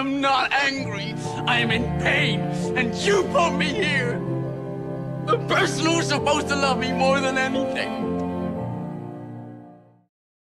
am not angry. I am in pain, and you put me here. The person who's supposed to love me more than anything.